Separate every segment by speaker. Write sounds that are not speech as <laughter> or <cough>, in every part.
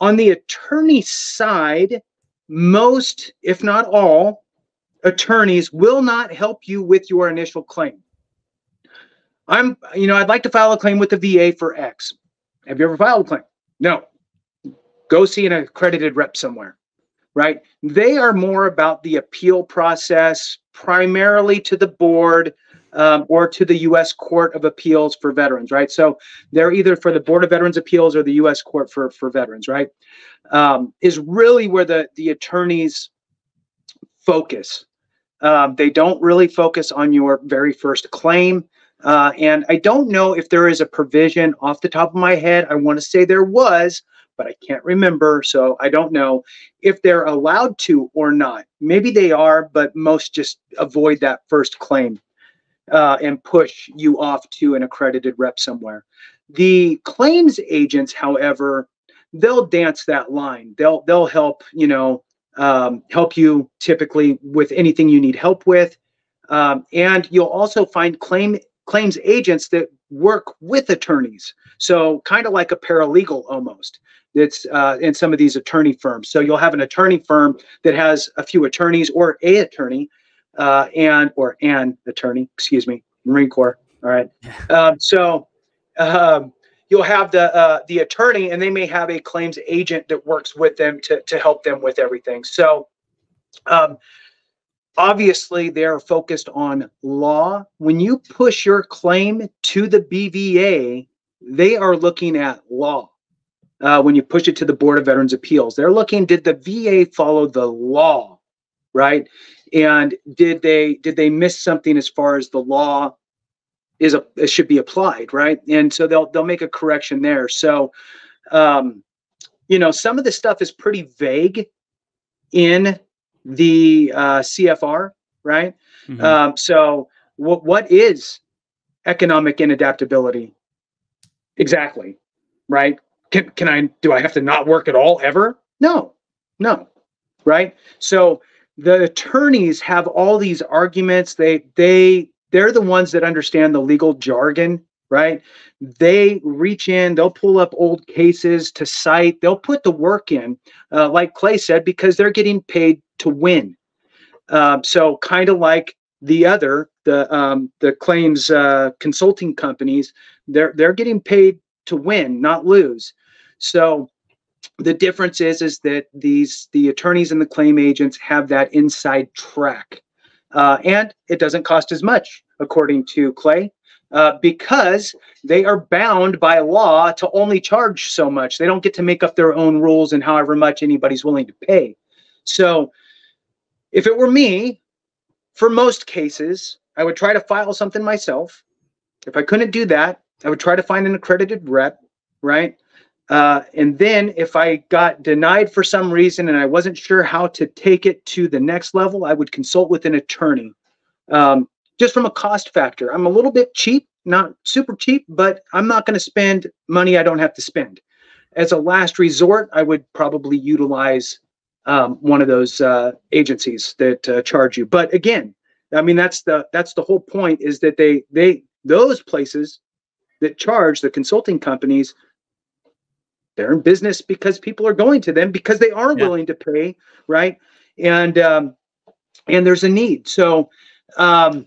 Speaker 1: on the attorney side, most, if not all, attorneys will not help you with your initial claim. I'm, you know, I'd like to file a claim with the VA for X. Have you ever filed a claim? No. Go see an accredited rep somewhere, right? They are more about the appeal process, primarily to the board um, or to the U.S. Court of Appeals for Veterans, right? So they're either for the Board of Veterans Appeals or the U.S. Court for for Veterans, right? Um, is really where the the attorneys focus. Um, they don't really focus on your very first claim. Uh, and I don't know if there is a provision off the top of my head. I want to say there was, but I can't remember. So I don't know if they're allowed to or not. Maybe they are, but most just avoid that first claim uh, and push you off to an accredited rep somewhere. The claims agents, however, they'll dance that line. They'll they'll help you know um, help you typically with anything you need help with, um, and you'll also find claim claims agents that work with attorneys. So kind of like a paralegal almost. It's uh, in some of these attorney firms. So you'll have an attorney firm that has a few attorneys or a attorney uh, and or an attorney, excuse me, Marine Corps. All right. <laughs> Um, so um, you'll have the uh, the attorney, and they may have a claims agent that works with them to to help them with everything. So um, obviously they're focused on law. When you push your claim to the BVA, they are looking at law. Uh, when you push it to the Board of Veterans Appeals, they're looking, did the VA follow the law, right? And did they did they miss something as far as the law is a it should be applied, right? And so they'll they'll make a correction there. So, um, you know, some of the stuff is pretty vague in the uh, CFR, right? Mm-hmm. Um, so, what what is economic inadaptability exactly, right? Can can I do I have to not work at all ever? No, no, right? So the attorneys have all these arguments. They they they're the ones that understand the legal jargon right? They reach in, they'll pull up old cases to cite, they'll put the work in, uh, like Clay said, because they're getting paid to win. Um, so kind of like the other, the um, the claims uh, consulting companies, they're they're getting paid to win, not lose. So the difference is is that these the attorneys and the claim agents have that inside track, uh, and it doesn't cost as much, according to Clay uh, because they are bound by law to only charge so much. They don't get to make up their own rules and however much anybody's willing to pay. So, if it were me, for most cases, I would try to file something myself. If I couldn't do that, I would try to find an accredited rep, right? Uh, and then if I got denied for some reason and I wasn't sure how to take it to the next level, I would consult with an attorney. Um, just from a cost factor. I'm a little bit cheap, not super cheap, but I'm not going to spend money I don't have to spend. As a last resort, I would probably utilize um, one of those uh, agencies that uh, charge you. But again, I mean that's the that's the whole point is that they they those places that charge the consulting companies they're in business because people are going to them because they are yeah. willing to pay right? And um, and there's a need. So um,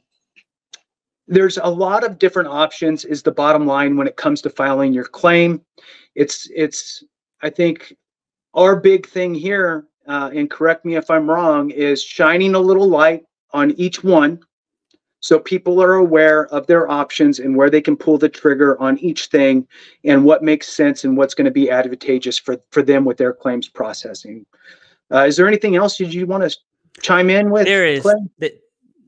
Speaker 1: there's a lot of different options is the bottom line when it comes to filing your claim. It's it's i think our big thing here uh, and correct me if i'm wrong is shining a little light on each one so people are aware of their options and where they can pull the trigger on each thing and what makes sense and what's going to be advantageous for for them with their claims processing uh, is there anything else did you want to chime in with
Speaker 2: there is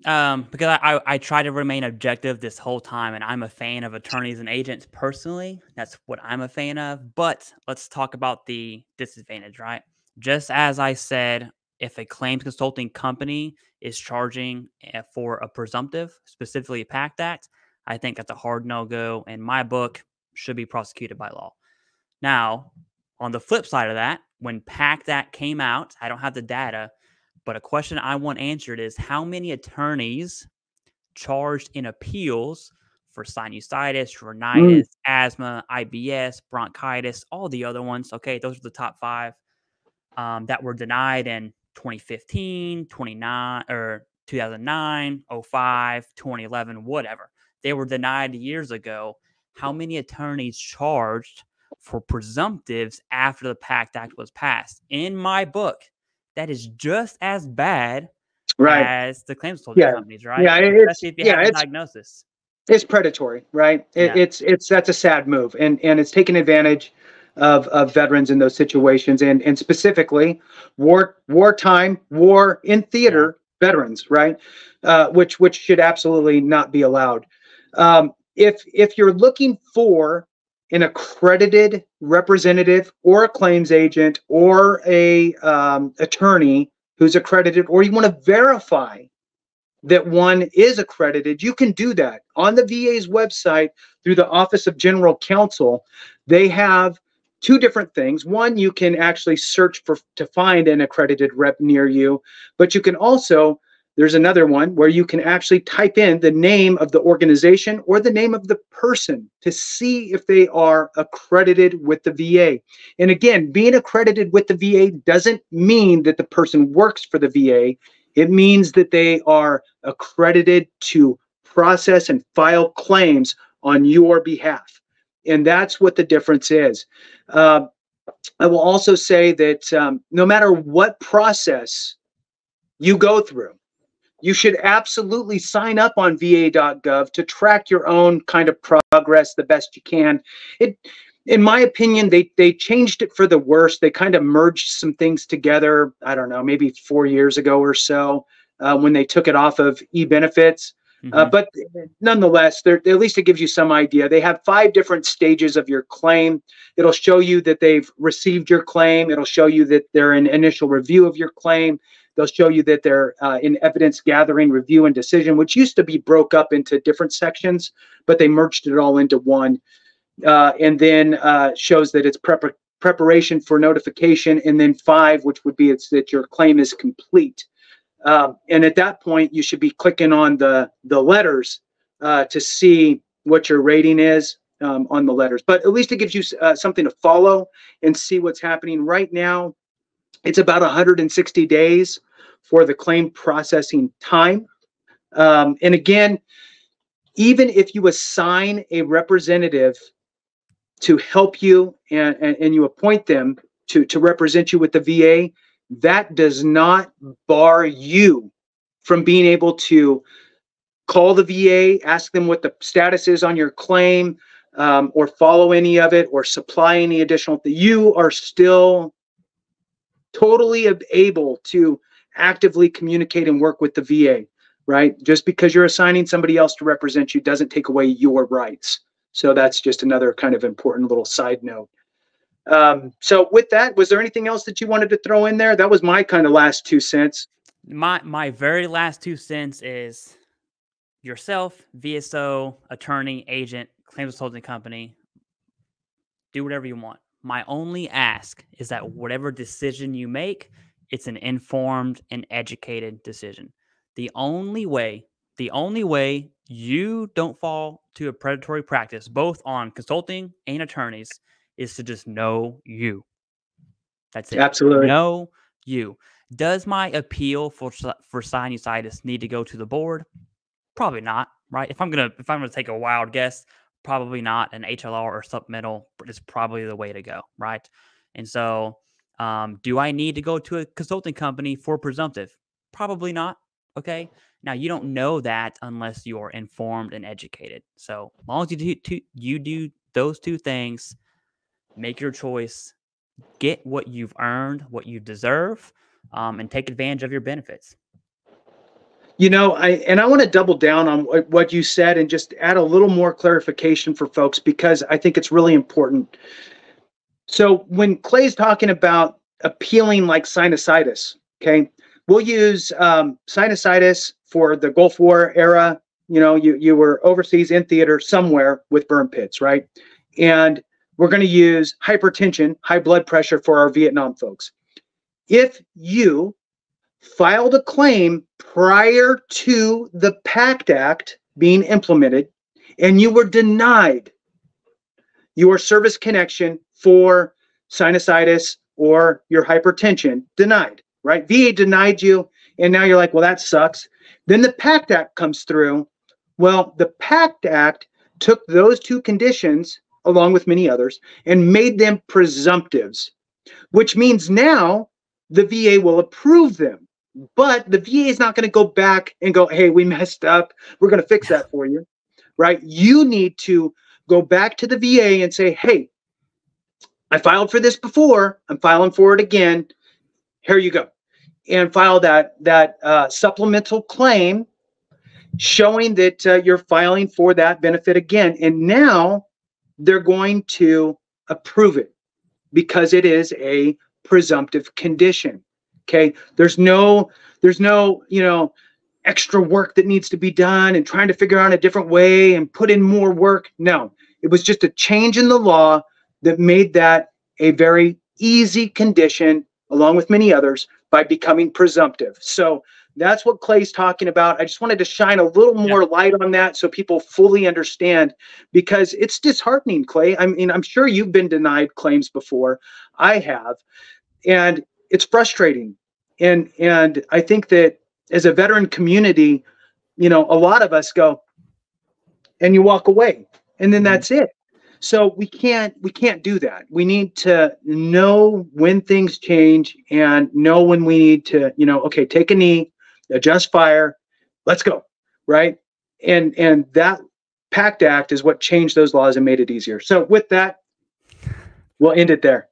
Speaker 2: um, because I, I, I try to remain objective this whole time, and I'm a fan of attorneys and agents personally. That's what I'm a fan of. But let's talk about the disadvantage, right? Just as I said, if a claims consulting company is charging eh, for a presumptive, specifically a PACT Act, I think that's a hard no go. In my book, should be prosecuted by law. Now, on the flip side of that, when PACT Act came out, I don't have the data, but a question I want answered is how many attorneys charged in appeals for sinusitis, rhinitis, mm. asthma, IBS, bronchitis, all the other ones. Okay, those are the top five um, that were denied in 2015, 29 or 2009, 05, 2011, whatever. They were denied years ago. How many attorneys charged for presumptives after the PACT Act was passed? In my book, that is just as bad
Speaker 1: right.
Speaker 2: as the claims holding yeah. companies, right?
Speaker 1: Yeah,
Speaker 2: it's,
Speaker 1: if you yeah,
Speaker 2: have a diagnosis.
Speaker 1: It's predatory, right? It, yeah. It's it's that's a sad move, and and it's taking advantage of of veterans in those situations, and and specifically war wartime war in theater veterans, right? Uh, which which should absolutely not be allowed. Um, if if you're looking for an accredited representative or a claims agent or a um, attorney who's accredited, or you want to verify that one is accredited, you can do that on the VA's website through the Office of General Counsel. They have two different things. One, you can actually search for to find an accredited rep near you, but you can also there's another one where you can actually type in the name of the organization or the name of the person to see if they are accredited with the VA. And again, being accredited with the VA doesn't mean that the person works for the VA. It means that they are accredited to process and file claims on your behalf. And that's what the difference is. Uh, I will also say that um, no matter what process you go through, you should absolutely sign up on va.gov to track your own kind of progress the best you can. It in my opinion, they they changed it for the worse. They kind of merged some things together. I don't know, maybe four years ago or so, uh, when they took it off of e-benefits. Mm-hmm. Uh, but nonetheless, at least it gives you some idea. They have five different stages of your claim. It'll show you that they've received your claim. It'll show you that they're in initial review of your claim. They'll show you that they're uh, in evidence gathering, review, and decision, which used to be broke up into different sections, but they merged it all into one. Uh, and then uh, shows that it's prep- preparation for notification, and then five, which would be it's that your claim is complete. Um, and at that point, you should be clicking on the the letters uh, to see what your rating is um, on the letters. But at least it gives you uh, something to follow and see what's happening right now. It's about 160 days for the claim processing time. Um, and again, even if you assign a representative to help you and, and, and, you appoint them to, to represent you with the VA, that does not bar you from being able to call the VA, ask them what the status is on your claim, um, or follow any of it, or supply any additional. You are still totally able to actively communicate and work with the VA, right? Just because you're assigning somebody else to represent you doesn't take away your rights. So that's just another kind of important little side note. Um, so with that, was there anything else that you wanted to throw in there? That was my kind of last two cents.
Speaker 2: My my very last two cents is yourself, VSO, attorney, agent, claims holding company, do whatever you want. My only ask is that whatever decision you make, it's an informed and educated decision. The only way, the only way you don't fall to a predatory practice, both on consulting and attorneys, is to just know you. That's it.
Speaker 1: Absolutely.
Speaker 2: Know you. Does my appeal for for sinusitis need to go to the board? Probably not, right? If I'm gonna if I'm gonna take a wild guess, probably not an HLR or supplemental is probably the way to go, right? And so, um, do I need to go to a consulting company for presumptive? Probably not. Okay. Now you don't know that unless you are informed and educated. So as long as you do you do those two things, make your choice, get what you've earned, what you deserve, um, and take advantage of your benefits.
Speaker 1: You know, I and I want to double down on what you said and just add a little more clarification for folks because I think it's really important. So when Clay's talking about appealing like sinusitis, okay, we'll use um, sinusitis for the Gulf War era. You know, you you were overseas in theater somewhere with burn pits, right? And we're going to use hypertension, high blood pressure for our Vietnam folks. If you filed a claim prior to the PACT Act being implemented, and you were denied your service connection for sinusitis or your hypertension, denied, right? VA denied you, and now you're like, well, that sucks. Then the PACT Act comes through. Well, the PACT Act took those two conditions, along with many others, and made them presumptives, which means now the VA will approve them. But the VA is not going to go back and go, hey, we messed up. We're going to fix that for you, right? You need to go back to the VA and say, hey, I filed for this before. I'm filing for it again. Here you go. And file that, that uh, supplemental claim showing that uh, you're filing for that benefit again. And now they're going to approve it because it is a presumptive condition. Okay. There's no, there's no, you know, extra work that needs to be done and trying to figure out a different way and put in more work. No, it was just a change in the law that made that a very easy condition, along with many others, by becoming presumptive. So that's what Clay's talking about. I just wanted to shine a little more yeah. light on that so people fully understand because it's disheartening, Clay. I mean, I'm sure you've been denied claims before. I have. And it's frustrating. And and I think that as a veteran community, you know, a lot of us go and you walk away and then mm-hmm. that's it. So we can't we can't do that. We need to know when things change and know when we need to, you know, okay, take a knee, adjust fire, let's go, right? And and that PACT Act is what changed those laws and made it easier. So with that, we'll end it there.